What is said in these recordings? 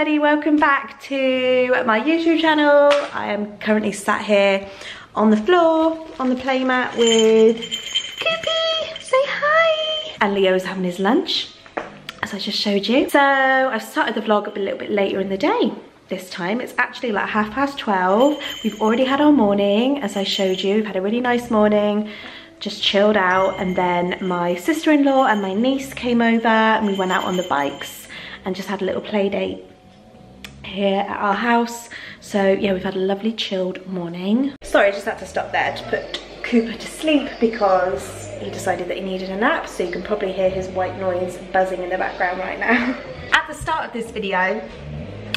welcome back to my YouTube channel. I am currently sat here on the floor on the playmat with Koopy, say hi. And Leo's having his lunch, as I just showed you. So I've started the vlog a little bit later in the day this time. It's actually like half past 12. We've already had our morning, as I showed you. We've had a really nice morning just chilled out and then my sister-in-law and my niece came over and we went out on the bikes and just had a little play date here at our house. So yeah, we've had a lovely chilled morning. Sorry, I just had to stop there to put Cooper to sleep because he decided that he needed a nap. So you can probably hear his white noise buzzing in the background right now. At the start of this video,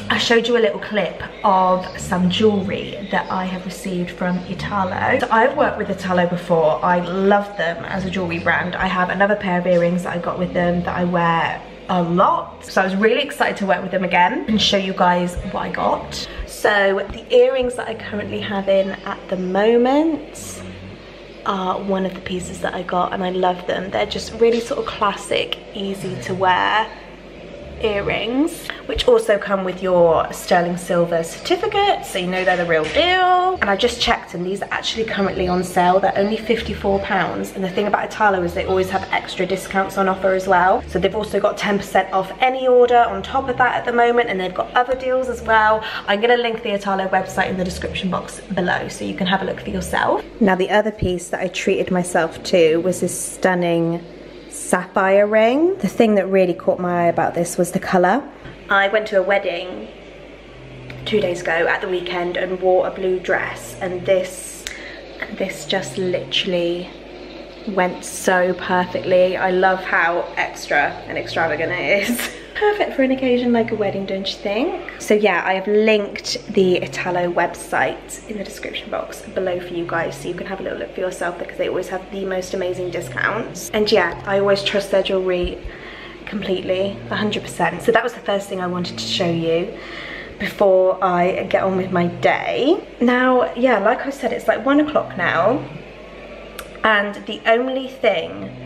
I showed you a little clip of some jewellery that I have received from Italo. So I've worked with Italo before. I love them as a jewellery brand. I have another pair of earrings that I got with them that I wear a lot. So I was really excited to work with them again and show you guys what I got. So the earrings that I currently have in at the moment are one of the pieces that I got and I love them. They're just really sort of classic, easy to wear earrings which also come with your sterling silver certificate so you know they're the real deal. And I just checked and these are actually currently on sale. They're only 54 pounds. And the thing about Italo is they always have extra discounts on offer as well. So they've also got 10% off any order on top of that at the moment and they've got other deals as well. I'm gonna link the Italo website in the description box below so you can have a look for yourself. Now the other piece that I treated myself to was this stunning sapphire ring. The thing that really caught my eye about this was the colour. I went to a wedding two days ago at the weekend and wore a blue dress and this, this just literally went so perfectly. I love how extra and extravagant it is. perfect for an occasion like a wedding, don't you think? So yeah, I have linked the Italo website in the description box below for you guys so you can have a little look for yourself because they always have the most amazing discounts. And yeah, I always trust their jewelry completely, 100%. So that was the first thing I wanted to show you before I get on with my day. Now, yeah, like I said, it's like one o'clock now. And the only thing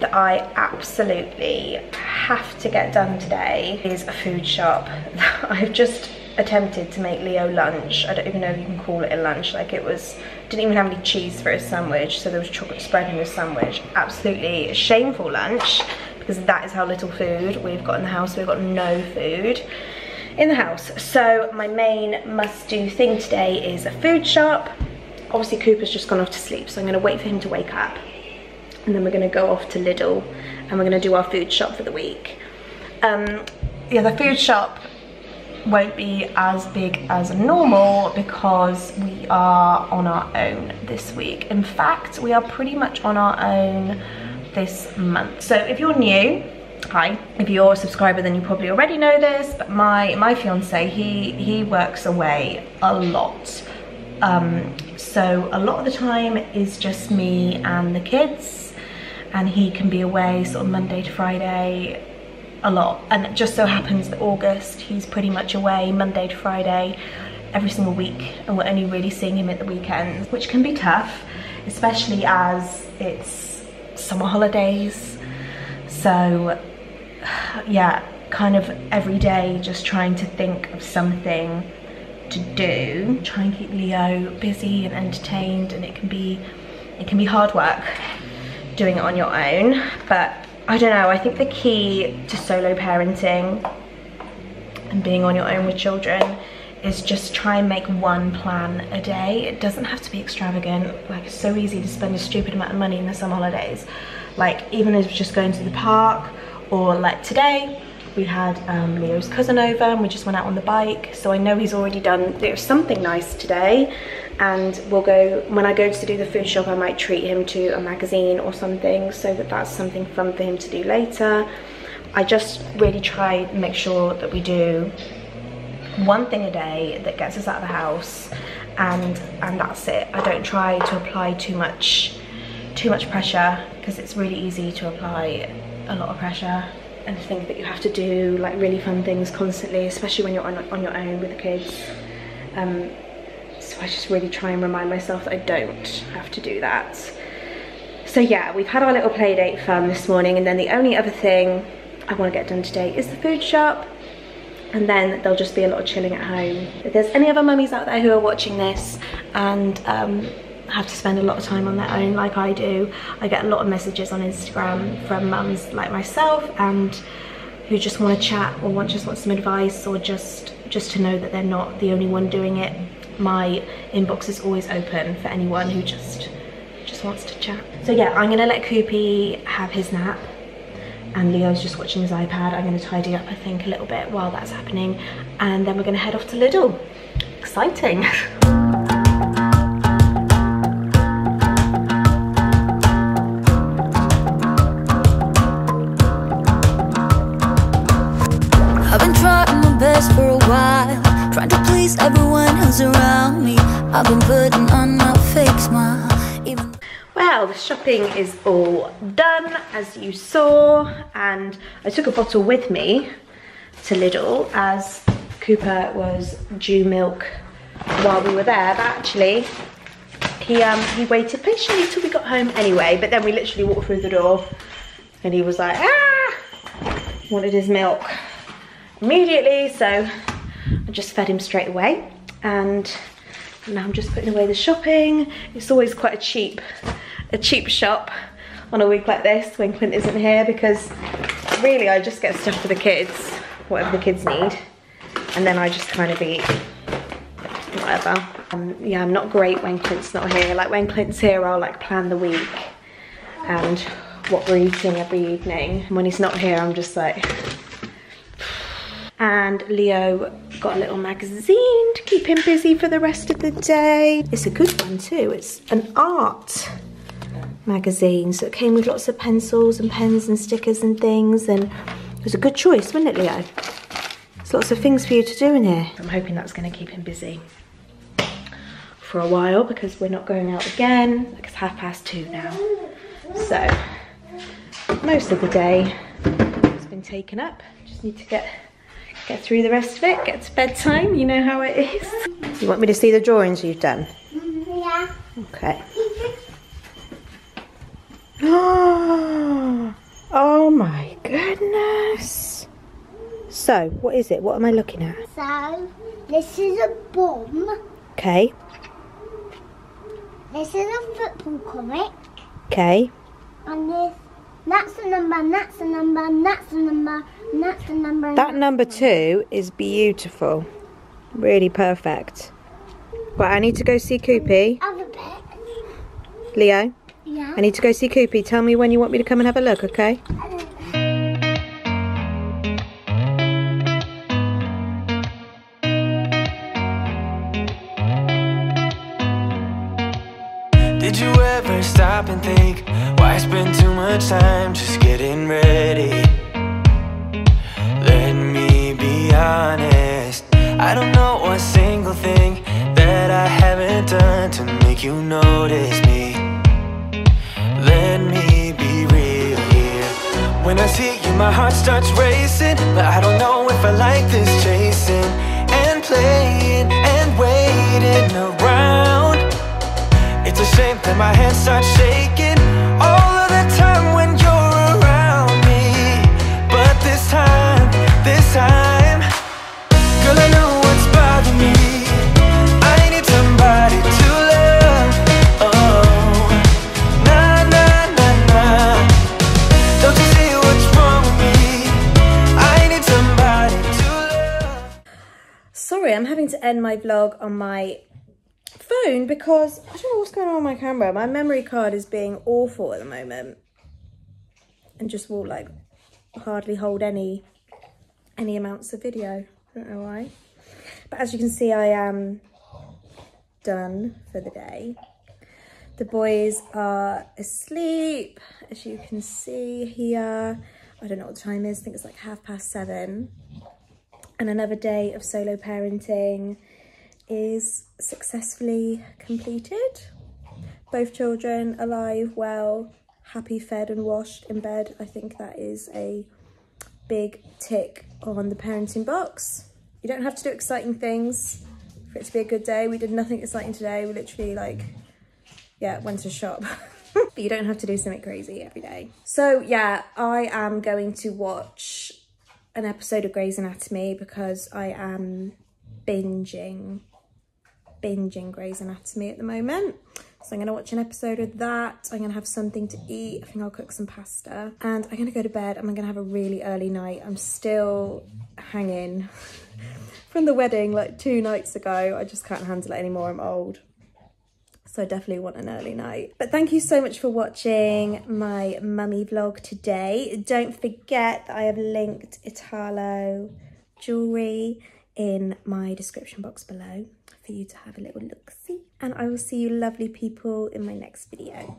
that I absolutely have to get done today is a food shop. I've just attempted to make Leo lunch. I don't even know if you can call it a lunch. Like it was, didn't even have any cheese for his sandwich. So there was chocolate spread in his sandwich. Absolutely shameful lunch because that is how little food we've got in the house. We've got no food in the house. So my main must do thing today is a food shop. Obviously Cooper's just gone off to sleep. So I'm gonna wait for him to wake up and then we're gonna go off to Lidl and we're gonna do our food shop for the week. Um, yeah, the food shop won't be as big as normal because we are on our own this week. In fact, we are pretty much on our own this month. So if you're new, hi. If you're a subscriber, then you probably already know this, but my, my fiance, he, he works away a lot. Um, so a lot of the time is just me and the kids and he can be away sort of Monday to Friday a lot. And it just so happens that August he's pretty much away Monday to Friday every single week and we're only really seeing him at the weekends which can be tough especially as it's summer holidays. So yeah kind of every day just trying to think of something to do. Try and keep Leo busy and entertained and it can be it can be hard work doing it on your own. But I don't know, I think the key to solo parenting and being on your own with children is just try and make one plan a day. It doesn't have to be extravagant. Like it's so easy to spend a stupid amount of money in the summer holidays. Like even if it's just going to the park or like today, we had um, Leo's cousin over and we just went out on the bike. So I know he's already done, something nice today and we'll go when I go to do the food shop I might treat him to a magazine or something so that that's something fun for him to do later. I just really try make sure that we do one thing a day that gets us out of the house and and that's it. I don't try to apply too much too much pressure because it's really easy to apply a lot of pressure and think that you have to do like really fun things constantly especially when you're on, on your own with the kids. Um, I just really try and remind myself that I don't have to do that. So yeah, we've had our little play date fun this morning and then the only other thing I want to get done today is the food shop. and then there'll just be a lot of chilling at home. If there's any other mummies out there who are watching this and um, have to spend a lot of time on their own like I do, I get a lot of messages on Instagram from mums like myself and who just want to chat or want just want some advice or just just to know that they're not the only one doing it. My inbox is always open for anyone who just just wants to chat. So yeah, I'm gonna let Koopy have his nap and Leo's just watching his iPad. I'm to tidy up, I think, a little bit while that's happening. And then we're to head off to Lidl. Exciting. I've been putting on a fake smile, Well, the shopping is all done, as you saw, and I took a bottle with me to Lidl as Cooper was due milk while we were there, but actually he um he waited patiently till we got home anyway, but then we literally walked through the door and he was like, ah, wanted his milk immediately, so I just fed him straight away and now I'm just putting away the shopping. It's always quite a cheap, a cheap shop on a week like this when Clint isn't here because really I just get stuff for the kids, whatever the kids need, and then I just kind of eat whatever. Um, yeah, I'm not great when Clint's not here. Like when Clint's here, I'll like plan the week and what we're eating every evening. And when he's not here, I'm just like, and Leo got a little magazine to keep him busy for the rest of the day. It's a good one too. It's an art magazine, so it came with lots of pencils and pens and stickers and things, and it was a good choice, wasn't it, Leo? There's lots of things for you to do in here. I'm hoping that's going to keep him busy for a while because we're not going out again. It's half past two now, so most of the day has been taken up. Just need to get get through the rest of it, get to bedtime, you know how it is. You want me to see the drawings you've done? Yeah. Okay. Oh my goodness. So, what is it? What am I looking at? So, this is a bomb. Okay, This is a football comic. okay. And this, that's a number, and that's a number, and that's a number, and that's the number. That number two is beautiful. Really perfect. Right, I need to go see Koopy. Leo, Yeah. I need to go see Koopy. Tell me when you want me to come and have a look, okay? Did you ever stop and think why I spend too much time just getting ready? Haven't to make you notice me. Let me be real here. When I see you, my heart starts racing. But I don't know if I like this chasing and playing and waiting around. It's a shame that my hands start shaking end my vlog on my phone because I don't know what's going on with my camera. My memory card is being awful at the moment and just will like hardly hold any any amounts of video. I don't know why. But as you can see, I am done for the day. The boys are asleep, as you can see here. I don't know what the time is. I think it's like half past seven. And another day of solo parenting is successfully completed. Both children alive, well, happy, fed and washed in bed. I think that is a big tick on the parenting box. You don't have to do exciting things for it to be a good day. We did nothing exciting today. We literally like, yeah, went to shop. but you don't have to do something crazy every day. So yeah, I am going to watch an episode of Grey's Anatomy because I am binging, binging Grey's Anatomy at the moment. So I'm going to watch an episode of that. I'm going to have something to eat. I think I'll cook some pasta. And I'm going to go to bed. and I'm going to have a really early night. I'm still hanging from the wedding like two nights ago. I just can't handle it anymore. I'm old. So I definitely want an early night. But thank you so much for watching my mummy vlog today. Don't forget that I have linked Italo jewellery in my description box below for you to have a little look-see. And I will see you lovely people in my next video.